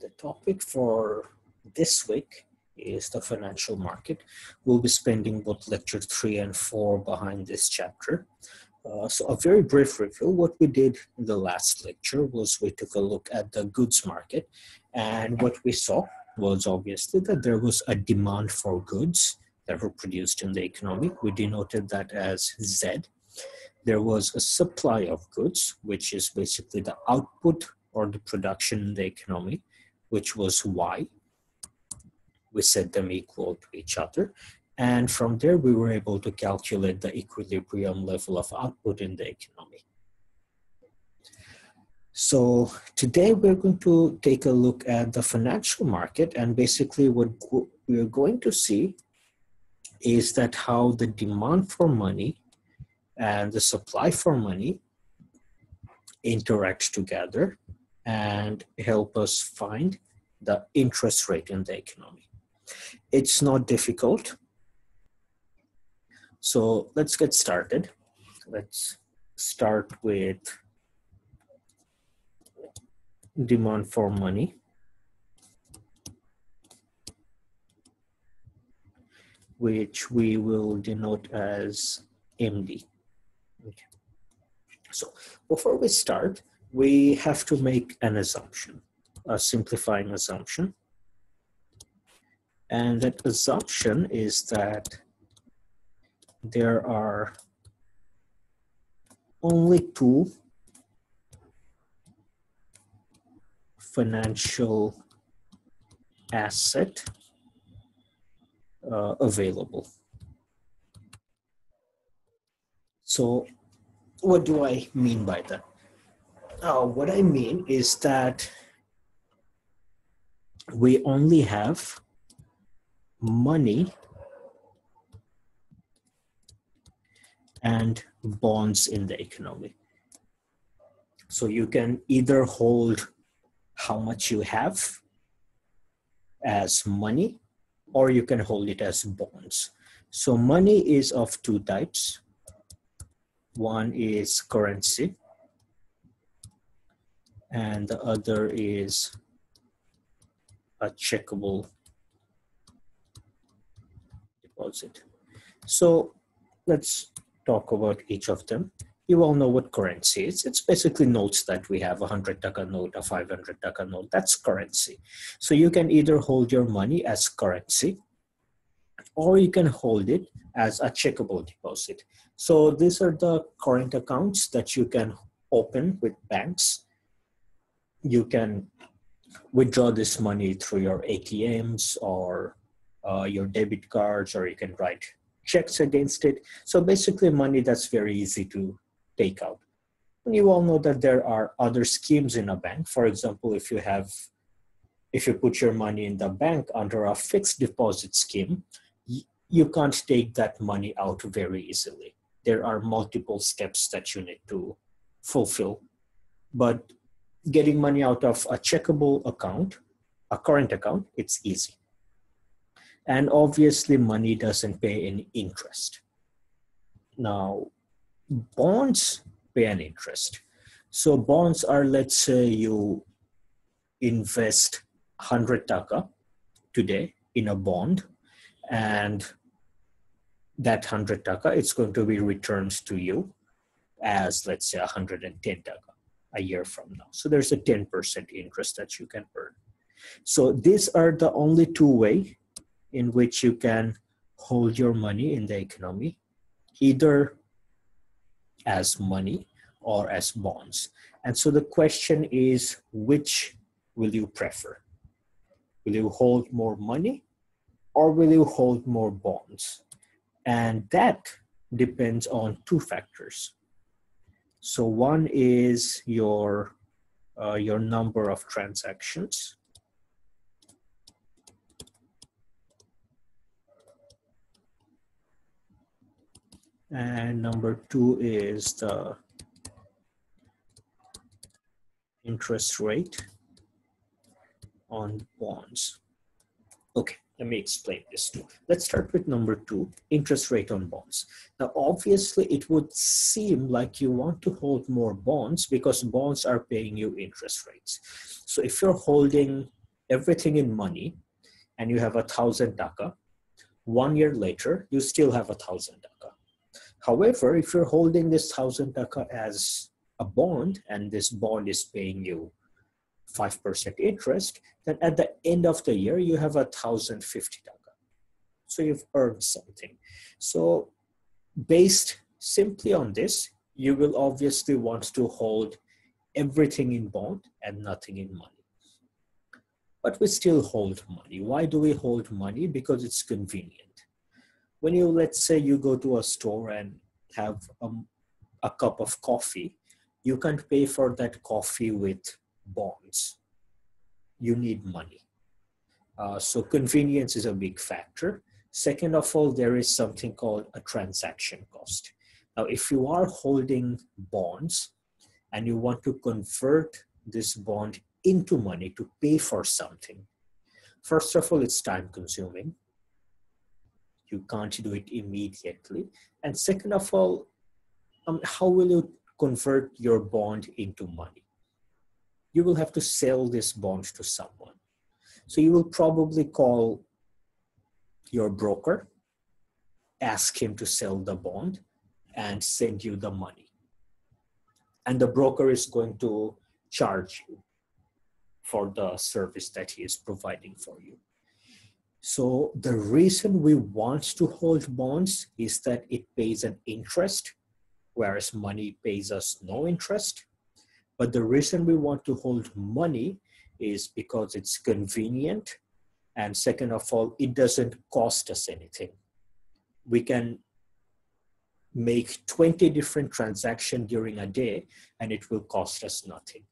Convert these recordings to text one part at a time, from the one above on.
the topic for this week is the financial market. We'll be spending both lecture three and four behind this chapter. Uh, so a very brief review. What we did in the last lecture was we took a look at the goods market and what we saw was obviously that there was a demand for goods that were produced in the economy. We denoted that as Z. There was a supply of goods, which is basically the output or the production in the economy, which was Y. We set them equal to each other. And from there, we were able to calculate the equilibrium level of output in the economy. So today we're going to take a look at the financial market and basically what we're going to see is that how the demand for money and the supply for money interact together and help us find the interest rate in the economy. It's not difficult. So let's get started. Let's start with demand for money. which we will denote as MD. Okay. So before we start, we have to make an assumption, a simplifying assumption. And that assumption is that there are only two financial asset uh, available. So what do I mean by that? Uh, what I mean is that we only have money and bonds in the economy. So you can either hold how much you have as money or you can hold it as bonds. So money is of two types. One is currency and the other is a checkable deposit. So let's talk about each of them. You all know what currency is. It's basically notes that we have a 100 taka note, a 500 taka note. That's currency. So you can either hold your money as currency or you can hold it as a checkable deposit. So these are the current accounts that you can open with banks you can withdraw this money through your ATMs or uh, your debit cards, or you can write checks against it. So basically, money that's very easy to take out. And you all know that there are other schemes in a bank. For example, if you have, if you put your money in the bank under a fixed deposit scheme, you can't take that money out very easily. There are multiple steps that you need to fulfill. But getting money out of a checkable account, a current account, it's easy. And obviously, money doesn't pay any interest. Now, bonds pay an interest. So, bonds are, let's say, you invest 100 taka today in a bond, and that 100 taka, it's going to be returned to you as, let's say, 110 taka a year from now. So there's a 10% interest that you can earn. So these are the only two way in which you can hold your money in the economy, either as money or as bonds. And so the question is, which will you prefer? Will you hold more money or will you hold more bonds? And that depends on two factors. So one is your, uh, your number of transactions. And number two is the interest rate on bonds. Okay. Let me explain this too. Let's start with number two, interest rate on bonds. Now, obviously, it would seem like you want to hold more bonds because bonds are paying you interest rates. So if you're holding everything in money and you have a thousand taka, one year later, you still have a thousand taka. However, if you're holding this thousand taka as a bond and this bond is paying you 5% interest, then at the end of the year, you have a 1,050 taka. So you've earned something. So based simply on this, you will obviously want to hold everything in bond and nothing in money. But we still hold money. Why do we hold money? Because it's convenient. When you, let's say you go to a store and have um, a cup of coffee, you can't pay for that coffee with bonds. You need money. Uh, so convenience is a big factor. Second of all, there is something called a transaction cost. Now, if you are holding bonds and you want to convert this bond into money to pay for something, first of all, it's time consuming. You can't do it immediately. And second of all, um, how will you convert your bond into money? You will have to sell this bond to someone. So you will probably call your broker, ask him to sell the bond, and send you the money. And the broker is going to charge you for the service that he is providing for you. So the reason we want to hold bonds is that it pays an interest, whereas money pays us no interest. But the reason we want to hold money is because it's convenient. And second of all, it doesn't cost us anything. We can make 20 different transactions during a day and it will cost us nothing.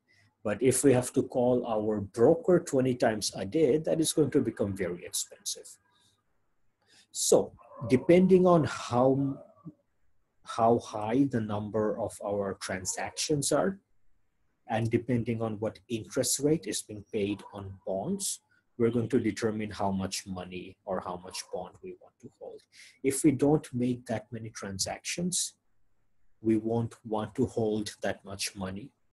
But if we have to call our broker 20 times a day, that is going to become very expensive. So depending on how, how high the number of our transactions are, and depending on what interest rate is being paid on bonds, we're going to determine how much money or how much bond we want to hold. If we don't make that many transactions, we won't want to hold that much money